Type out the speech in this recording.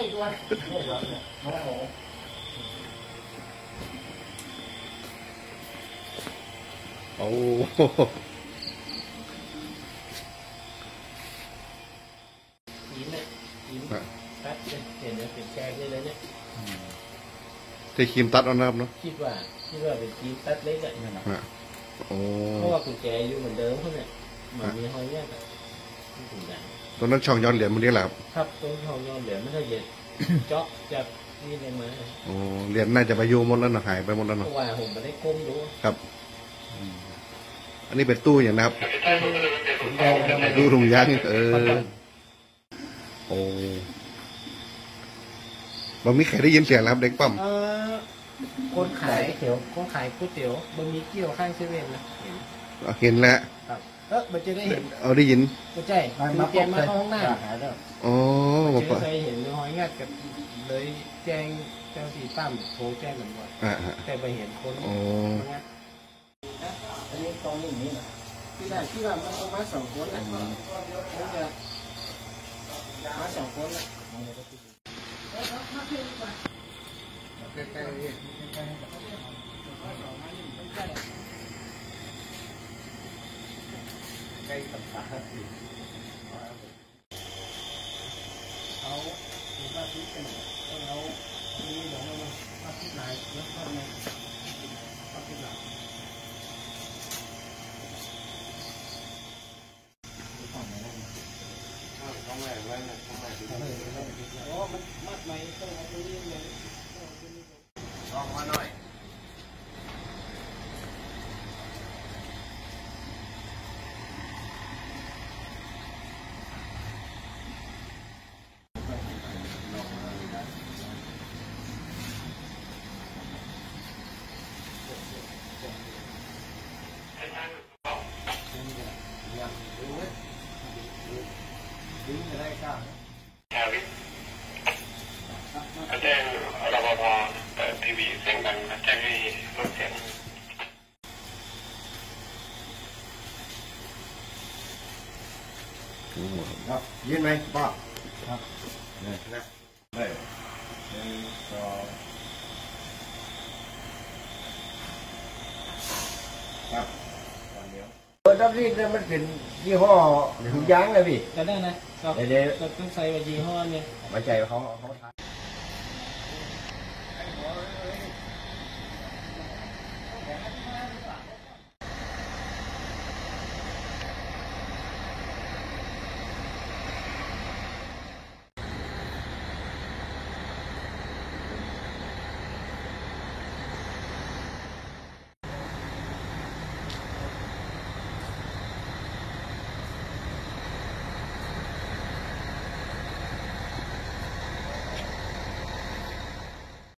อ้ด้วยโอ้ยิ้มเนี่ยยิ้มแป๊บเนี่ยเห็นไหมเป็นแกงได้เลยเนี่ยที่ครีมตัดเอานะครับเนาะคิดว่าคิดว่าเป็นจีนตัดเล็กอะฮะโอ้ เพราะว่ากุญแจอยู่เหมือนเดิมเขาเนี่ยเหมือนมีห้อยแยกอะที่ถุงยาง ตอนนั้นช่องย้อนเหรียญมันเรียกอะไรครับครับตรงห้องยอนเหลือไม่ใช่เย็นเจาะจากนี่เลยมาโอ้เหรียญน่าจะไปโยหมดแล้วนะหายไปหมดแล้วเพเนาะราะว่าผมไม่ได้ก้มดูครับอืมอันนี้เป็นตู้อย่างนะครับถุงยางทำไมตู้ถุงยางเออโอ้บ่มีใครได้ยินเสียงแล้วครับเด็กปั๊มเออคนขายเตี๋ยวคนขายก๋วยเตี๋ยวบะหมี่เกี๊ยวข้างเซเว่นนะเห็นเห็นแล้วครับ เออมันจะได้เห็นเอาได้ยินก็ใช่คือแกมาเข้าห้องน้ำอ๋อเจบ่อปะเคยเห็นหอยงัดกับเลยแจ้งเจ้าที่ตั้มโทรแจ้งเหมือนกันอ่าฮะแต่ไปเห็นคนโอ้งัดอันนี้ตรงนี้นี่นะที่ได้ที่ว่ามันมาสองคนนะมันจะมาสองคนนะใกล้กั บสาธิตเอาถือว่าพิจารณาเอาอันนี้เดี๋ยวมันมาพิจารณาแล้วก็มาพิจารณา โอ้มันมัดไหมต้องเอาตัวนี้เลย ลองมาหน่อย แจ้งรปภเปิดทีวีเสียงดังแจ้งให้ลดเสียงครับยืนไหมป้าครับเนี่ยนะได้หนึ่งสองครับตอนเดียวเออดับนี่เนี่ยมันเป็นยี่ห้อถุงยางเลยพี่ก็ได้นะก็ เดี๋ยวเดี๋ยวก็ต้องใส่ว่ายี่ห้อเนี่ยมาใจเขาเขาทาน